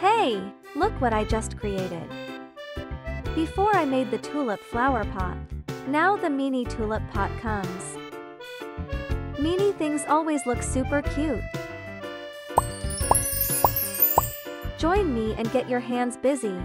Hey, look what I just created. Before I made the tulip flower pot. Now the mini tulip pot comes. Mini things always look super cute. Join me and get your hands busy.